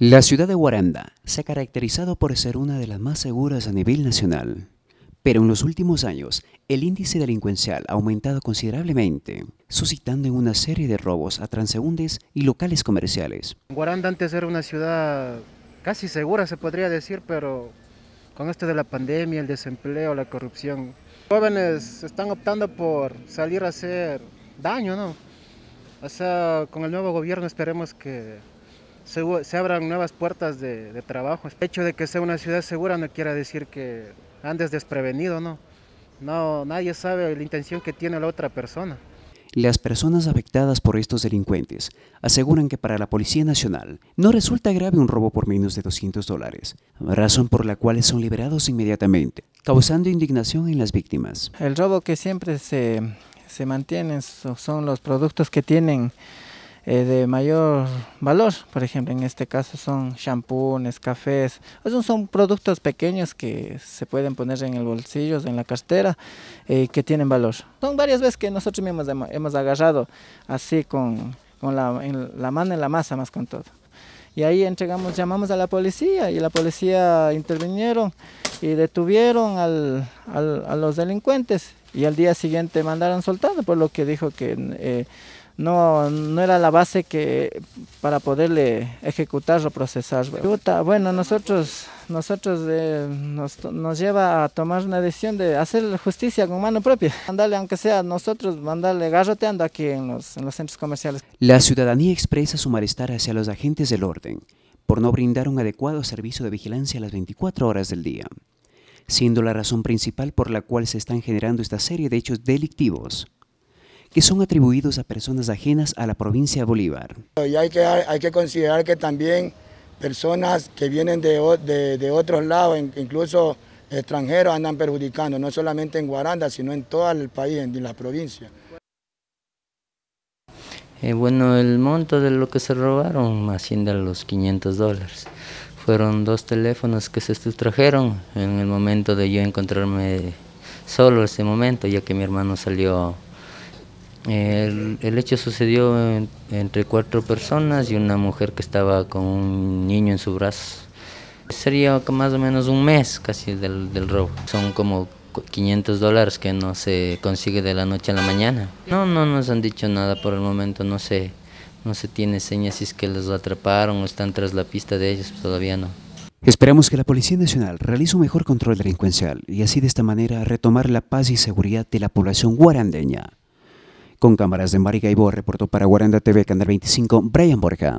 La ciudad de Guaranda se ha caracterizado por ser una de las más seguras a nivel nacional. Pero en los últimos años, el índice delincuencial ha aumentado considerablemente, suscitando una serie de robos a transeúntes y locales comerciales. Guaranda antes era una ciudad casi segura, se podría decir, pero con esto de la pandemia, el desempleo, la corrupción, jóvenes están optando por salir a hacer daño, ¿no? O sea, con el nuevo gobierno esperemos que se, abran nuevas puertas de, trabajo. El hecho de que sea una ciudad segura no quiere decir que andes desprevenido, ¿no? No, nadie sabe la intención que tiene la otra persona. Las personas afectadas por estos delincuentes aseguran que para la Policía Nacional no resulta grave un robo por menos de 200 dólares, razón por la cual son liberados inmediatamente, causando indignación en las víctimas. El robo que siempre se, se mantiene son los productos que tienen eh, de mayor valor. Por ejemplo, en este caso son shampoos, cafés. Esos son productos pequeños que se pueden poner en el bolsillo, en la cartera, eh, que tienen valor. Son varias veces que nosotros mismos hemos agarrado así con, con la, en la mano en la masa más con todo. Y ahí entregamos, llamamos a la policía y la policía intervinieron y detuvieron al, al, a los delincuentes y al día siguiente mandaron soltado por lo que dijo que eh, no, no era la base que para poderle ejecutar o procesar. Bueno, nosotros, nosotros eh, nos, lleva a tomar una decisión de hacer justicia con mano propia, mandarle, aunque sea nosotros, mandarle garroteando aquí en los, en los centros comerciales. La ciudadanía expresa su malestar hacia los agentes del orden por no brindar un adecuado servicio de vigilancia a las 24 horas del día, siendo la razón principal por la cual se están generando esta serie de hechos delictivos que son atribuidos a personas ajenas a la provincia de Bolívar. Y hay que, hay que considerar que también personas que vienen de, de, otros lados, incluso extranjeros, andan perjudicando, no solamente en Guaranda, sino en todo el país, en la provincia. Eh, bueno, el monto de lo que se robaron asciende a los 500 dólares. Fueron dos teléfonos que se sustrajeron en el momento de yo encontrarme solo ese momento, ya que mi hermano salió el, hecho sucedió entre cuatro personas y una mujer que estaba con un niño en su brazo. Sería más o menos un mes casi del, del robo. Son como 500 dólares que no se consigue de la noche a la mañana. No, no nos han dicho nada por el momento, no se, no se tiene señas si es que los atraparon o están tras la pista de ellos, todavía no. Esperamos que la Policía Nacional realice un mejor control delincuencial y así de esta manera retomar la paz y seguridad de la población guarandeña. Con cámaras de Maricaibo reportó para Guaranda TV, Canal 25, Brian Borja.